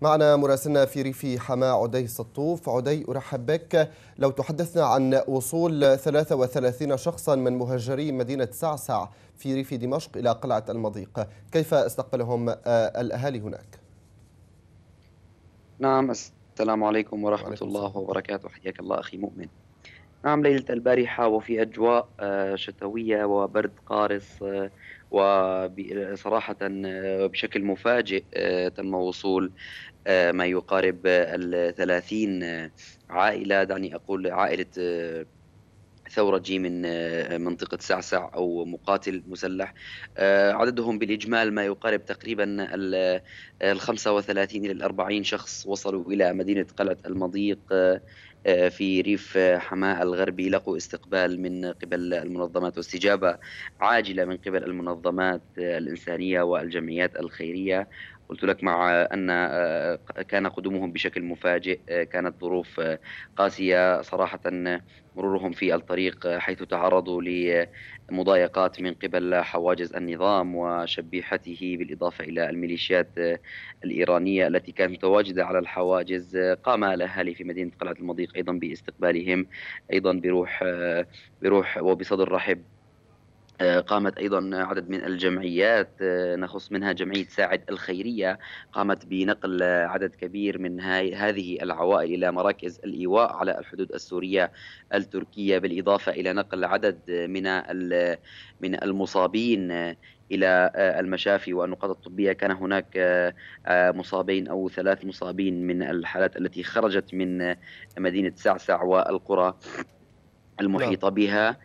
معنا مراسلنا في ريف حماة عدي السطوف. عدي أرحب بك. لو تحدثنا عن وصول 33 شخصا من مهاجري مدينة سعسع في ريف دمشق إلى قلعة المضيق كيف استقبلهم الأهالي هناك؟ نعم السلام عليكم ورحمة الله وبركاته. حياك الله أخي مؤمن. نعم ليلة البارحة وفي أجواء شتوية وبرد قارس وصراحة بشكل مفاجئ تم وصول ما يقارب الثلاثين عائلة. دعني أقول عائلة ثورة جي من منطقة سعسع أو مقاتل مسلح. عددهم بالإجمال ما يقارب تقريبا ال 35 إلى 40 شخص وصلوا إلى مدينة قلعة المضيق في ريف حماة الغربي لقوا استقبال من قبل المنظمات واستجابة عاجلة من قبل المنظمات الإنسانية والجمعيات الخيرية. قلت لك مع أن كان قدومهم بشكل مفاجئ كانت ظروف قاسية. صراحة مرورهم في الطريق حيث تعرضوا لمضايقات من قبل حواجز النظام وشبيحته بالإضافة إلى الميليشيات الإيرانية التي كانت متواجدة على الحواجز قام الأهالي في مدينة قلعة المضيق أيضا باستقبالهم أيضا بروح بروح وبصدر رحب. آه، قامت أيضا عدد من الجمعيات آه، نخص منها جمعية ساعد الخيرية قامت بنقل عدد كبير من هذه العوائل إلى مراكز الإيواء على الحدود السورية التركية بالإضافة إلى نقل عدد من من المصابين. إلى آه، المشافي والنقاط الطبية. كان هناك مصابين أو ثلاث مصابين من الحالات التي خرجت من مدينة سعسع والقرى المحيطة نعم. بها.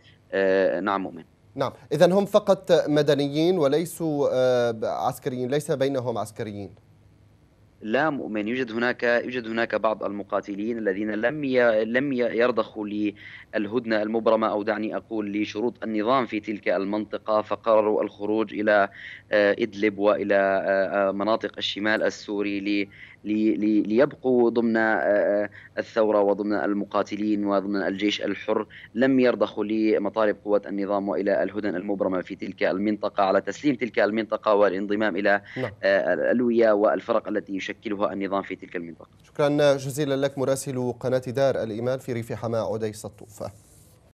نعم مؤمن. نعم. إذا هم فقط مدنيين وليسوا آه، عسكريين ليس بينهم عسكريين. لا مؤمن. يوجد هناك يوجد هناك بعض المقاتلين الذين لم لم يرضخوا للهدنة المبرمة أو دعني أقول لشروط النظام في تلك المنطقة فقرروا الخروج إلى آه، إدلب وإلى آه، مناطق الشمال السوري ليبقوا ضمن آه، آه، الثورة وضمن المقاتلين وضمن الجيش الحر. لم يرضخوا لمطالب قوات النظام وإلى الهدن المبرمة في تلك المنطقة. على تسليم تلك المنطقة والانضمام إلى نعم. آه، الألوية والفرق التي يشكلها النظام في تلك المنطقة. شكرا جزيلا لك مراسل قناة دار الإيمان في ريف حماة عدي سطوفة.